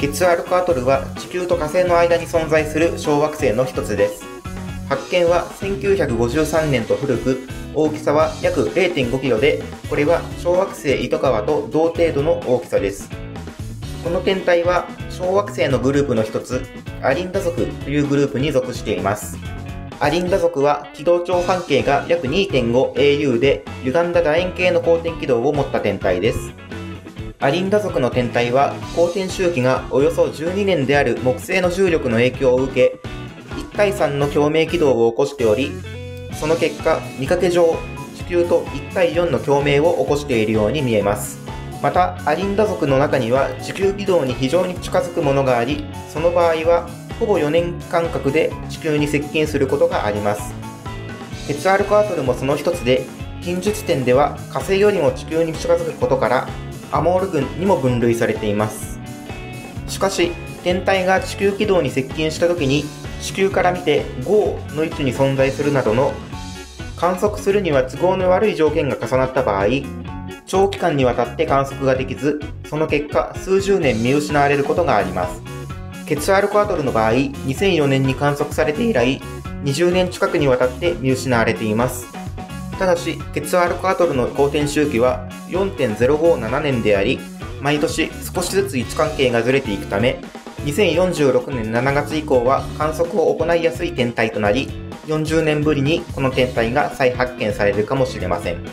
ケツアルカートルは地球と火星の間に存在する小惑星の一つです。発見は1953年と古く大きさは約 0.5km でこれは小惑星糸川と同程度の大きさです。この天体は小惑星のグループの一つアリンダ族というグループに属しています。アリンダ族は軌道長半径が約 2.5au で歪んだ楕円形の公転軌道を持った天体です。アリンダ族の天体は公転周期がおよそ12年である木星の重力の影響を受け1対3の共鳴軌道を起こしておりその結果見かけ上地球と1対4の共鳴を起こしているように見えます。またアリンダ族の中には地球軌道に非常に近づくものがありその場合はほぼ4年間隔で地球に接近することがあります。ケツアルコアトルもその一つで近日点では火星よりも地球に近づくことからアモール群にも分類されています。しかし天体が地球軌道に接近した時に地球から見て5の位置に存在するなどの観測するには都合の悪い条件が重なった場合長期間にわたって観測ができずその結果数十年見失われることがあります。ケツアルコアトルの場合2004年に観測されて以来20年近くにわたって見失われています。ただし、ケツアルカートルの公転周期は4.057年であり、毎年少しずつ位置関係がずれていくため、2046年7月以降は観測を行いやすい天体となり、40年ぶりにこの天体が再発見されるかもしれません。